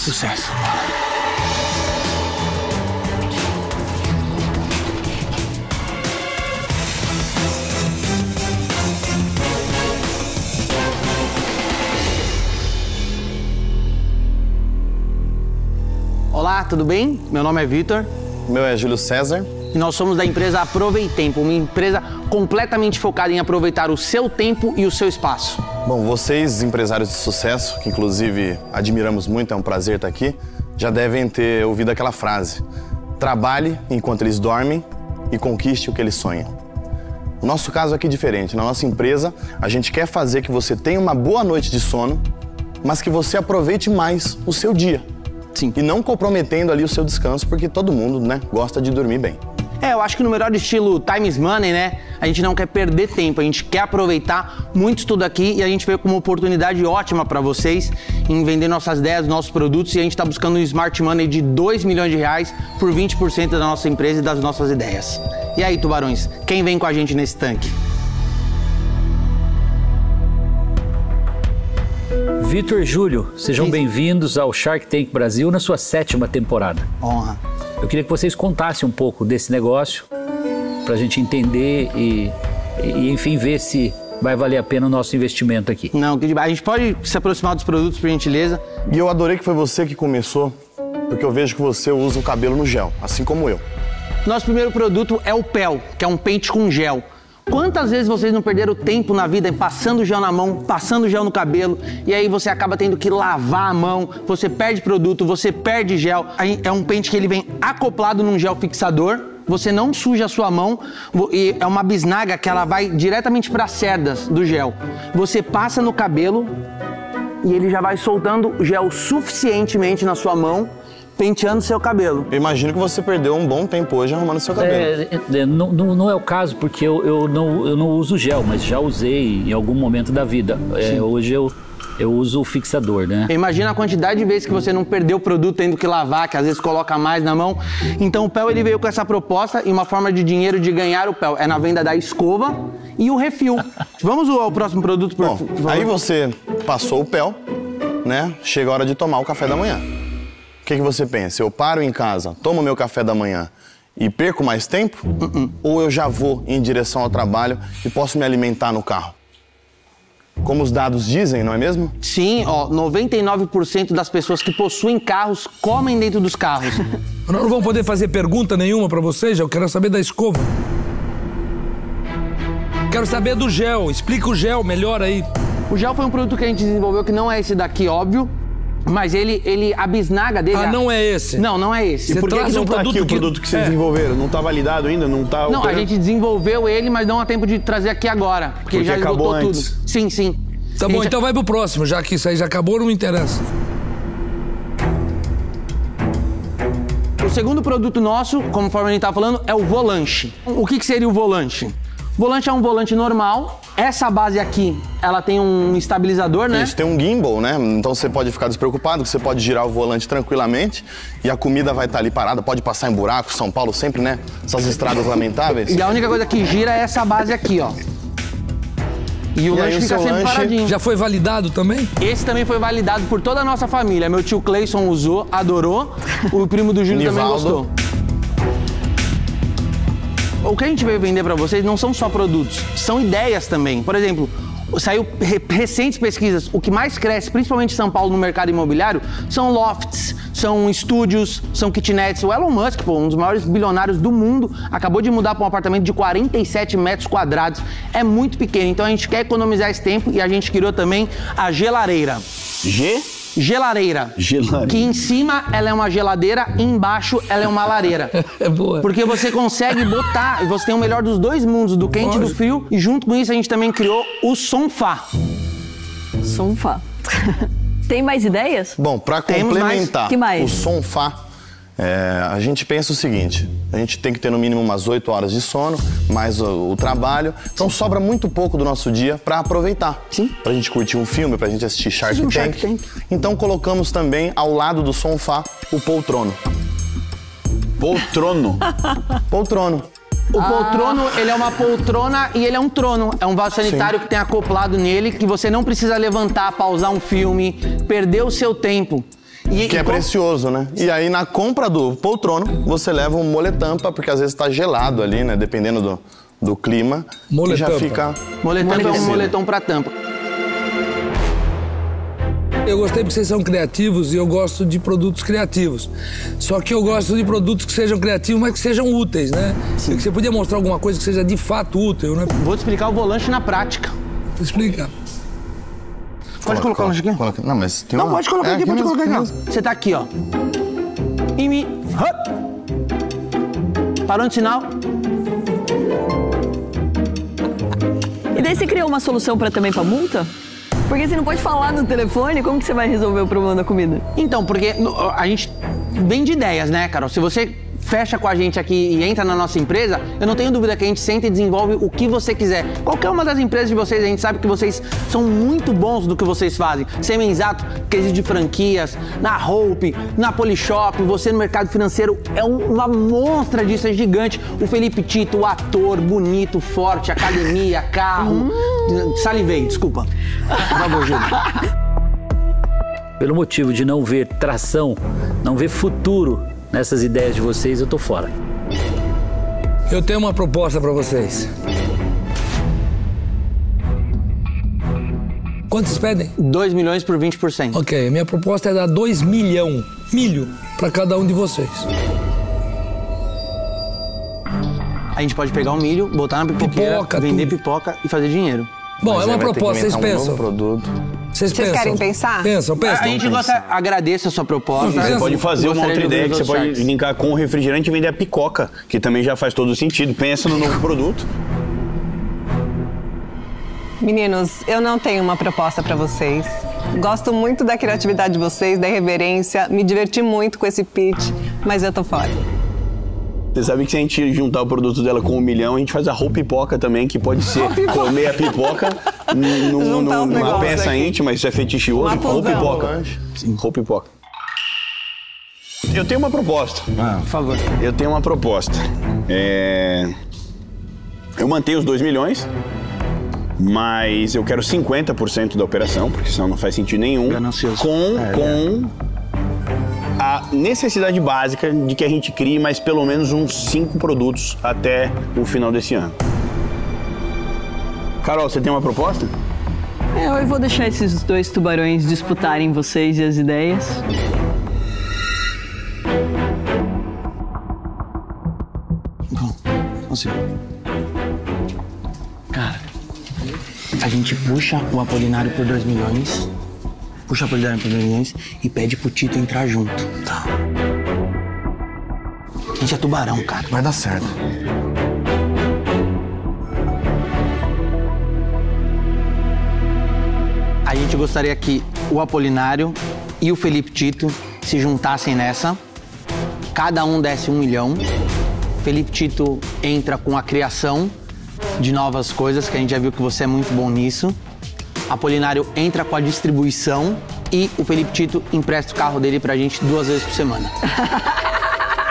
Sucesso. Olá, tudo bem? Meu nome é Vitor Meu é Júlio César. E nós somos da empresa Aproveitempo, uma empresa completamente focada em aproveitar o seu tempo e o seu espaço. Bom, vocês, empresários de sucesso, que inclusive admiramos muito, é um prazer estar aqui, já devem ter ouvido aquela frase: trabalhe enquanto eles dormem e conquiste o que eles sonham. O nosso caso aqui é diferente. Na nossa empresa, a gente quer fazer que você tenha uma boa noite de sono, mas que você aproveite mais o seu dia. Sim. E não comprometendo ali o seu descanso, porque todo mundo, né, gosta de dormir bem. É, eu acho que no melhor estilo time is money, né? A gente não quer perder tempo, a gente quer aproveitar muito tudo aqui e a gente veio com uma oportunidade ótima para vocês em vender nossas ideias, nossos produtos e a gente está buscando um smart money de 2 milhões de reais por 20% da nossa empresa e das nossas ideias. E aí, tubarões, quem vem com a gente nesse tanque? Vitor e Júlio, sejam bem-vindos ao Shark Tank Brasil na sua sétima temporada. Honra. Eu queria que vocês contassem um pouco desse negócio para a gente entender e, e, enfim, ver se vai valer a pena o nosso investimento aqui. Não. A gente pode se aproximar dos produtos, por gentileza? E eu adorei que foi você que começou, porque eu vejo que você usa o cabelo no gel, assim como eu. Nosso primeiro produto é o PEL, que é um pente com gel. Quantas vezes vocês não perderam tempo na vida passando gel na mão, passando gel no cabelo, e aí você acaba tendo que lavar a mão, você perde produto, você perde gel. É um pente que ele vem acoplado num gel fixador, você não suja a sua mão, e é uma bisnaga que ela vai diretamente para as cerdas do gel. Você passa no cabelo e ele já vai soltando gel suficientemente na sua mão, penteando seu cabelo. Eu imagino que você perdeu um bom tempo hoje arrumando seu cabelo. É, é, não, não- não é o caso, porque eu, eu não, eu não uso gel, mas já usei em algum momento da vida. É, hoje eu, eu uso o fixador, né? Imagina a quantidade de vezes que você não perdeu o produto tendo que lavar, que às vezes coloca mais na mão. Então o PEL ele veio com essa proposta e uma forma de dinheiro de ganhar o PEL é na venda da escova e o refil. Vamos ao próximo produto, por Bom, aí você passou o pel, né? Chega a hora de tomar o café da manhã. O que, que você pensa? Eu paro em casa, tomo meu café da manhã e perco mais tempo? Ou eu já vou em direção ao trabalho e posso me alimentar no carro? Como os dados dizem, não é mesmo? Sim, ó, 99% das pessoas que possuem carros comem dentro dos carros. Nós não vamos poder fazer pergunta nenhuma pra vocês, eu quero saber da escova. Quero saber do gel, explica o gel melhor aí. o gel foi um produto que a gente desenvolveu que não é esse daqui, óbvio. Mas ele, ele, a bisnaga dele. Ah, a- não é esse? Não, não é esse. Você Por que, traz que não um tá produto aqui o que- produto que vocês É. desenvolveram? Não tá validado ainda? Não tá Não, a gente desenvolveu ele, mas não há tempo de trazer aqui agora. Porque, Porque já acabou esgotou antes. tudo. Sim, sim. Tá bom, gente- então vai pro próximo, já que isso aí já acabou, não me interessa. O segundo produto nosso, conforme a gente estava falando, é o volante. O que, que seria o volante? O volante é um volante normal. Essa base aqui, ela tem um estabilizador, né? Isso tem um gimbal, né? Então você pode ficar despreocupado, que você pode girar o volante tranquilamente e a comida vai estar ali parada, pode passar em buraco, São Paulo sempre, né? Essas estradas lamentáveis. E a única coisa que gira é essa base aqui, ó. E o E aí lanche o fica sempre lanche- paradinho. Já foi validado também? Esse também foi validado por toda a nossa família. Meu tio Cleison usou, adorou. O primo do Júlio também gostou. O que a gente veio vender pra vocês não são só produtos, são ideias também. Por exemplo, saiu re- recentes pesquisas, o que mais cresce, principalmente em São Paulo no mercado imobiliário, são lofts, são estúdios, são kitnets. O Elon Musk, pô, um dos maiores bilionários do mundo, acabou de mudar para um apartamento de 47 metros quadrados. É muito pequeno, então a gente quer economizar esse tempo e a gente criou também a gelareira. G? Geladeira. Geladeira. Que em cima ela é uma geladeira, embaixo ela é uma lareira. É boa. Porque você consegue botar, você tem o melhor dos dois mundos, do quente e do frio, e junto com isso a gente também criou o Sonfá. Sonfá. Tem mais ideias? Bom, para Temos mais. complementar Que mais? o Sonfá, é, a gente pensa o seguinte: a gente tem que ter no mínimo umas 8 horas de sono, mais o, o trabalho. Então sobra muito pouco do nosso dia para aproveitar. Sim. Pra gente curtir um filme, pra gente assistir Shark, um Tank. Shark Tank. Então colocamos também ao lado do Sonfá o poltrono. Poltrono. Poltrono. O poltrono, ele é uma poltrona e ele é um trono. É um vaso sanitário que tem acoplado nele, que você não precisa levantar, pausar um filme, perder o seu tempo. E- que e é qual- precioso, né? E aí na compra do poltrono, você leva um moletampa, porque às vezes tá gelado ali, né? Dependendo do, do clima. Que já Moletampa. fica. Moletom é um moletom pra tampa. Eu gostei porque vocês são criativos e eu gosto de produtos criativos. Só que eu gosto de produtos que sejam criativos, mas que sejam úteis, né? E que você podia mostrar alguma coisa que seja de fato útil, né? Vou te explicar o volante na prática. Explica. Pode colocar o lanche aqui? Coloca- Não, mas tem Não, uma... pode colocar É, aqui, pode mesmo, colocar aqui. Você tá aqui, ó. E me. Hop. Parou no sinal? E daí você criou uma solução pra também pra multa? Porque você não pode falar no telefone, como que você vai resolver o problema da comida? Então, porque a gente vem de ideias, né, Carol? Se você fecha com a gente aqui e entra na nossa empresa, eu não tenho dúvida que a gente senta e desenvolve o que você quiser. Qualquer uma das empresas de vocês, a gente sabe que vocês são muito bons do que vocês fazem. Exato, quesito de franquias, na Hope, na Polishop, você no mercado financeiro é um- uma monstra disso, é gigante. O Felipe Tito, ator, bonito, forte, academia, carro. Salivei, desculpa. Por favor, Júlio. Pelo motivo de não ver tração, não ver futuro nessas ideias de vocês, eu tô fora. Eu tenho uma proposta pra vocês. Quanto vocês pedem? 2 milhões por 20%. Ok, minha proposta é dar 2 milhão, milho, pra cada um de vocês. A gente pode pegar o milho, botar na pipoqueira, Pipoca, vender tudo. pipoca e fazer dinheiro. Bom, Mas é uma proposta, vocês um novo produto. Vocês querem pensar? Pensam, pensam. a gente gosta, agradeço a sua proposta. Você pode fazer uma outra ideia que você pode linkar com o refrigerante e vender a picoca, que também já faz todo sentido. Pensa no novo produto. Meninos, eu não tenho uma proposta pra vocês. Gosto muito da criatividade de vocês, da irreverência, me diverti muito com esse pitch, mas eu tô fora. Você sabe que se a gente juntar o produto dela com um milhão, a gente faz a roupa pipoca também, que pode ser comer a pipoca num- num- numa peça aqui. íntima, isso é fetichioso. Uma Roupa fusão. pipoca. Sim, roupa pipoca. Eu tenho uma proposta. Por favor. Eu tenho uma proposta. É... Eu mantenho os 2 milhões, mas eu quero 50% da operação, porque senão não faz sentido nenhum. Ganancioso. Com, com a necessidade básica de que a gente crie mais pelo menos uns 5 produtos até o final desse ano. Carol, você tem uma proposta? É, eu vou deixar esses dois tubarões disputarem vocês e as ideias. Consigo. Cara, a gente puxa o Apolinário por 2 milhões, puxa o Apolinário por 2 milhões e pede pro Tito entrar junto. Tá. A gente é tubarão, cara. Vai dar certo. A gente gostaria que o Apolinário e o Felipe Tito se juntassem nessa. Cada um desse um milhão. Felipe Tito entra com a criação de novas coisas, que a gente já viu que você é muito bom nisso. Apolinário entra com a distribuição e o Felipe Tito empresta o carro dele pra gente duas vezes por semana.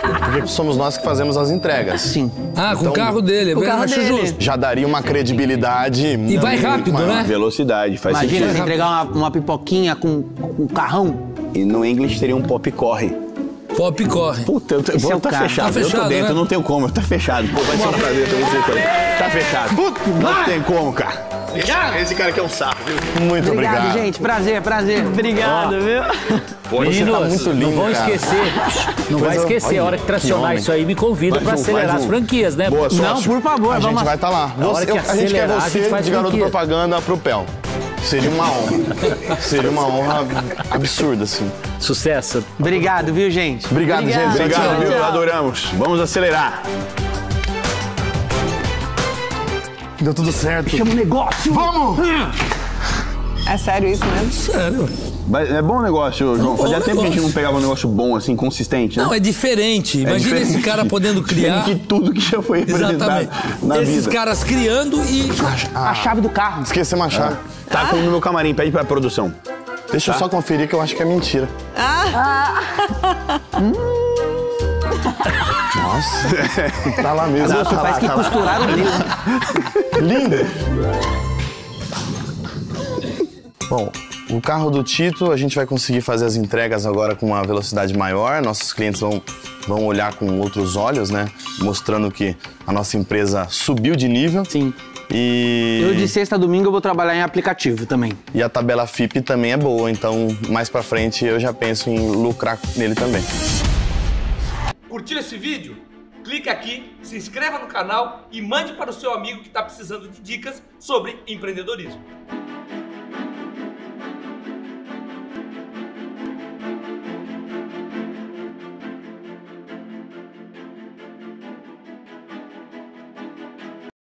Porque somos nós que fazemos as entregas. Sim. Ah, com Então, o carro dele, o eu carro acho dele. justo. Já daria uma credibilidade. E vai rápido, né? Velocidade, faz Imagina você sentido. entregar uma, uma pipoquinha com, com um carrão. E no inglês seria um pop corre. Pop corre. Puta, eu tô, Esse é o tá fechado. Tá eu tô fechado, dentro, né? não tenho como, tá fechado. Pô, vai ser um prazer pra você. Tá fechado. não tem como, cara. Esse, esse cara aqui é um sapo, viu? Muito Obrigado, obrigado. gente. Prazer, prazer. Obrigado, viu? Meninos, tá muito lindo, não vão cara. esquecer, não vai esquecer, a hora que tracionar homem. isso aí, me convida pra um, acelerar mais as um. franquias, né? Boa Não, sorte. por favor, A vamos gente vai estar lá. Hora Você- que eu- a gente quer a gente você faz de garoto franquia. propaganda pro PEL. Seria uma honra. Seria uma honra absurda, assim. Sucesso. Obrigado, viu, gente? Obrigado, Obrigada. gente. Obrigado, Tchau. viu? Adoramos. Vamos acelerar. Deu tudo certo. Chama o negócio. Vamos! É sério isso mesmo? Sério. Mas É bom negócio, João. bom Fazia tempo que a gente não pegava um negócio bom, assim, consistente, né? Não, é diferente. Imagina diferente. esse cara podendo criar. Diferente de tudo que já foi apresentado Exatamente. na Esses vida. caras criando e. A chave do carro. Esquecemos a chave. Tá com no meu camarim, pede pra produção. Deixa eu só conferir que eu acho que é mentira. Nossa. tá lá mesmo. Moço, tá lá, parece que tá costuraram o Linda. Bom, O carro do Tito, a gente vai conseguir fazer as entregas agora com uma velocidade maior. Nossos clientes vão, vão olhar com outros olhos, né? Mostrando que a nossa empresa subiu de nível. Sim. E, Eu de sexta a domingo eu vou trabalhar em aplicativo também. e a tabela FIP também é boa, então mais pra frente eu já penso em lucrar nele também. Curtiu esse vídeo? Clique aqui, se inscreva no canal e mande para o seu amigo que está precisando de dicas sobre empreendedorismo.